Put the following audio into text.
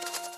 you